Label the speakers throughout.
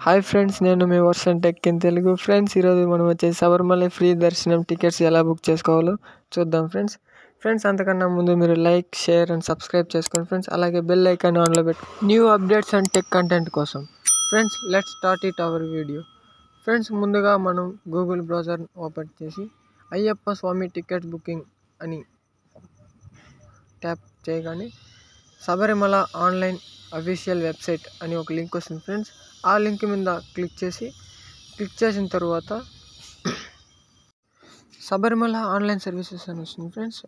Speaker 1: Hi friends నేను మీ version tech in Telugu friends ఈరోజు మనం వచ్చేసి శబరిమల ఫ్రీ దర్శనం టికెట్స్ ఎలా బుక్ చేసుకోవాలో చూద్దాం ఫ్రెండ్స్ ఫ్రెండ్స్ అంతకన్నా ముందు మీరు లైక్ షేర్ అండ్ సబ్స్క్రైబ్ చేసుకోండి ఫ్రెండ్స్ అలాగే బెల్ ఐకాన్ ఆన్లో పెట్టి. New updates and tech content కోసం. Friends let's start it our video friends ముందుగా మనం గూగుల్ బ్రౌజర్ ఓపెన్ చేసి అయ్యప్ప స్వామి టికెట్ బుకింగ్ అని ట్యాప్ చేయగానే శబరిమల ఆన్లైన్ అఫీషియల్ వెబ్సైట్ అని ఒక లింక్ వస్తుంది ఫ్రెండ్స్. ఆ లింక్ మీద క్లిక్ చేసి క్లిక్ చేసిన తర్వాత శబరిమల ఆన్లైన్ సర్వీసెస్ అని వస్తుంది ఫ్రెండ్స్.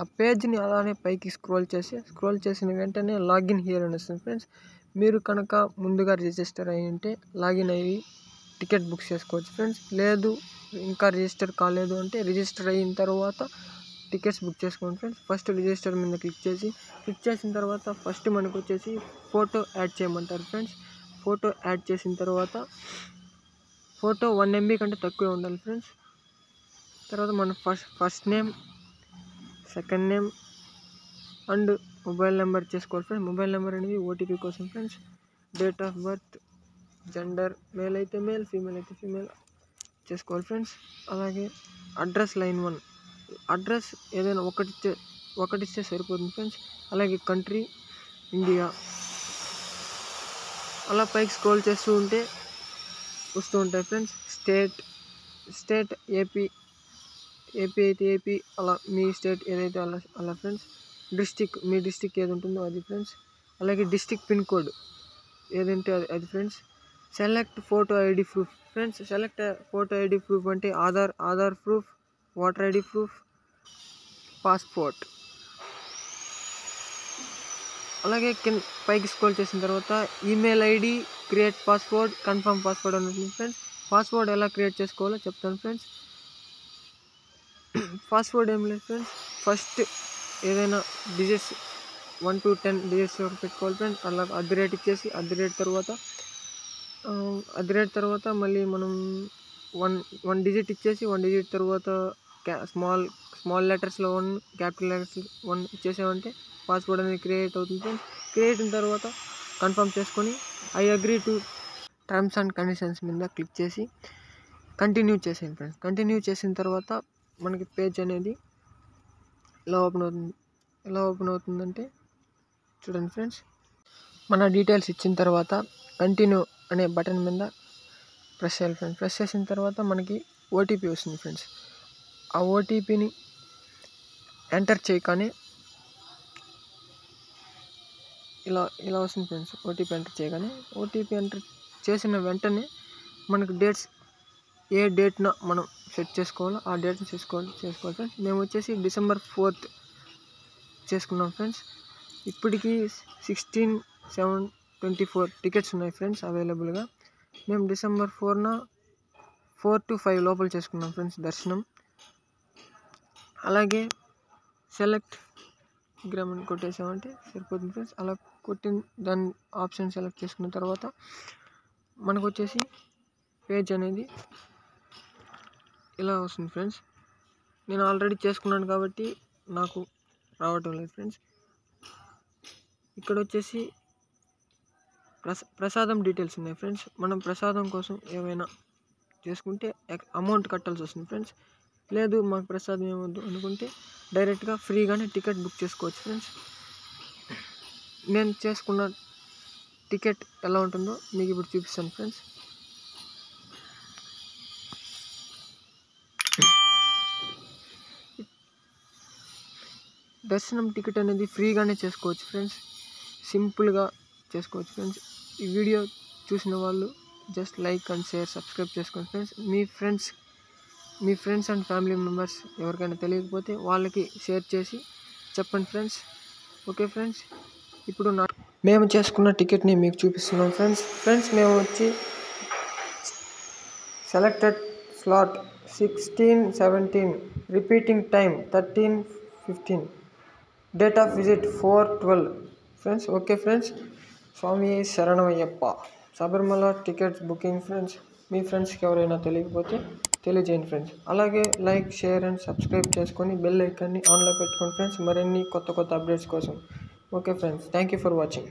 Speaker 1: ఆ పేజ్ని అలానే పైకి స్క్రోల్ చేసి స్క్రోల్ చేసిన వెంటనే లాగిన్ హియర్ అని వస్తుంది ఫ్రెండ్స్. మీరు కనుక ముందుగా రిజిస్టర్ అయ్యి ఉంటే లాగిన్ అయ్యి టికెట్ బుక్ చేసుకోవచ్చు ఫ్రెండ్స్. లేదు ఇంకా రిజిస్టర్ కాలేదు అంటే రిజిస్టర్ అయిన తర్వాత టికెట్స్ బుక్ చేసుకోండి ఫ్రెండ్స్. ఫస్ట్ రిజిస్టర్ మీద క్లిక్ చేసి క్లిక్ చేసిన తర్వాత ఫస్ట్ మనకు వచ్చేసి ఫోటో యాడ్ చేయమంటారు ఫ్రెండ్స్. ఫోటో యాడ్ చేసిన తర్వాత ఫోటో వన్ ఎంబీ కంటే తక్కువే ఉండాలి ఫ్రెండ్స్. తర్వాత మన first first name second name and mobile number చేసుకోవాలి ఫ్రెండ్స్. మొబైల్ నెంబర్ అనేది ఓటీపీ కోసం friends. Date of birth gender male అయితే మేల్ ఫీమేల్ అయితే ఫీమేల్ చేసుకోవాలి ఫ్రెండ్స్. అలాగే అడ్రస్ లైన్ వన్. అడ్రస్ ఏదైనా ఒకటి ఒకటిస్తే సరిపోతుంది ఫ్రెండ్స్. అలాగే కంట్రీ ఇండియా. అలా పైకి స్క్రోల్ చేస్తూ ఉంటే వస్తూ ఉంటాయి friends. State state AP AP అయితే ఏపీ అలా మీ స్టేట్ ఏదైతే అలా అలా ఫ్రెండ్స్. డిస్టిక్ మీ డిస్టిక్ ఏది ఉంటుందో అది ఫ్రెండ్స్. అలాగే డిస్టిక్ పిన్ కోడ్ ఏదంటే అది అది friends. Select photo ID proof friends. Select photo ID proof అంటే Aadhaar Aadhaar proof. Voter ID proof? Passport. అలాగే కింద పైకి స్క్రోల్ చేసిన తర్వాత email ID create password confirm password అని ఉంటుంది ఫ్రెండ్స్. పాస్వర్డ్ ఎలా క్రియేట్ చేసుకోవాలో చెప్తాను ఫ్రెండ్స్. పాస్వర్డ్ ఏం లేదు ఫ్రెండ్స్. ఫస్ట్ ఏదైనా digits one to ten digits వరకు పెట్టుకోవాలి ఫ్రెండ్స్. అలా అది రేట్ ఇచ్చేసి అద్దె రేట్ తర్వాత అద్దె రేట్ తర్వాత మళ్ళీ మనం వన్ వన్ డిజిట్ ఇచ్చేసి వన్ డిజిట్ తర్వాత స్మాల్ స్మాల్ లెటర్స్లో వన్ క్యాపిటల్ లెటర్స్ వన్ ఇచ్చేసామంటే పాస్వర్డ్ అనేది క్రియేట్ అవుతుంది. క్రియేట్ అయిన తర్వాత కన్ఫర్మ్ చేసుకొని I agree to terms and conditions మీద క్లిక్ చేసి కంటిన్యూ చేసేయండి ఫ్రెండ్స్. కంటిన్యూ చేసిన తర్వాత మనకి పేజ్ అనేది ఎలా ఓపెన్ అవుతుంది ఎలా ఓపెన్ అవుతుందంటే చూడండి ఫ్రెండ్స్. మన డీటెయిల్స్ ఇచ్చిన తర్వాత కంటిన్యూ అనే బటన్ మీద ప్రెస్ చేయాలి ఫ్రెండ్స్. ప్రెస్ చేసిన తర్వాత మనకి ఓటీపీ వస్తుంది ఫ్రెండ్స్. ఆ ఓటీపీని ఎంటర్ చేయగానే ఇలా ఇలా వస్తుంది ఫ్రెండ్స్ ఓటీపీ ఎంటర్ చేయగానే ఓటీపీ ఎంటర్ చేసిన వెంటనే మనకు డేట్స్ ఏ డేట్న మనం సెట్ చేసుకోవాలో ఆ డేట్ని చేసుకోవాలి చేసుకోవాలి ఫ్రెండ్స్ మేము వచ్చేసి డిసెంబర్ ఫోర్త్ చేసుకున్నాం ఫ్రెండ్స్ ఇప్పటికీ sixteen seven twenty four tickets ఉన్నాయి ఫ్రెండ్స్ అవైలబుల్గా మేము డిసెంబర్ ఫోర్న ఫోర్ టు ఫైవ్ లోపల చేసుకున్నాం ఫ్రెండ్స్ దర్శనం. అలాగే సెలెక్ట్ గ్రామని కొట్టేసామంటే సరిపోతుంది ఫ్రెండ్స్. అలా కొట్టిన దాని ఆప్షన్ సెలెక్ట్ చేసుకున్న తర్వాత మనకు వచ్చేసి పేజ్ అనేది ఇలా వస్తుంది ఫ్రెండ్స్. నేను ఆల్రెడీ చేసుకున్నాను కాబట్టి నాకు రావటం లేదు ఫ్రెండ్స్. ఇక్కడ వచ్చేసి ప్రసా ప్రసాదం డీటెయిల్స్ ఉన్నాయి ఫ్రెండ్స్. మనం ప్రసాదం కోసం ఏమైనా చేసుకుంటే అమౌంట్ కట్టాల్సి వస్తుంది ఫ్రెండ్స్. లేదు మాకు ప్రసాదం ఏమొద్దు అనుకుంటే డైరెక్ట్గా ఫ్రీగానే టికెట్ బుక్ చేసుకోవచ్చు ఫ్రెండ్స్. నేను చేసుకున్న టికెట్ ఎలా ఉంటుందో మీకు ఇప్పుడు చూపిస్తాను ఫ్రెండ్స్. దర్శనం టికెట్ అనేది ఫ్రీగానే చేసుకోవచ్చు ఫ్రెండ్స్. సింపుల్గా చేసుకోవచ్చు ఫ్రెండ్స్. ఈ వీడియో చూసిన వాళ్ళు just like and share subscribe చేసుకోండి ఫ్రెండ్స్. మీ ఫ్రెండ్స్ మీ ఫ్రెండ్స్ అండ్ ఫ్యామిలీ మెంబర్స్ ఎవరికైనా తెలియకపోతే వాళ్ళకి షేర్ చేసి చెప్పండి ఫ్రెండ్స్. Okay friends? ఇప్పుడు నా మేము చేసుకున్న టికెట్ని మీకు చూపిస్తున్నాం ఫ్రెండ్స్. ఫ్రెండ్స్ మేము వచ్చి selected slot sixteen seventeen repeating time thirteen fifteen date of visit four twelve friends okay friends Swami శరణమయ్యప్ప. శబరిమల టికెట్స్ బుకింగ్ ఫ్రెండ్స్ మీ ఫ్రెండ్స్కి ఎవరైనా తెలియకపోతే తెలియజేయండి ఫ్రెండ్స్. అలాగే లైక్ షేర్ అండ్ సబ్స్క్రైబ్ చేసుకొని బెల్ ఐకాన్ని ఆన్లో పెట్టుకోండి ఫ్రెండ్స్. మరిన్ని కొత్త కొత్త అప్డేట్స్ కోసం. Okay friends. Thank you for watching.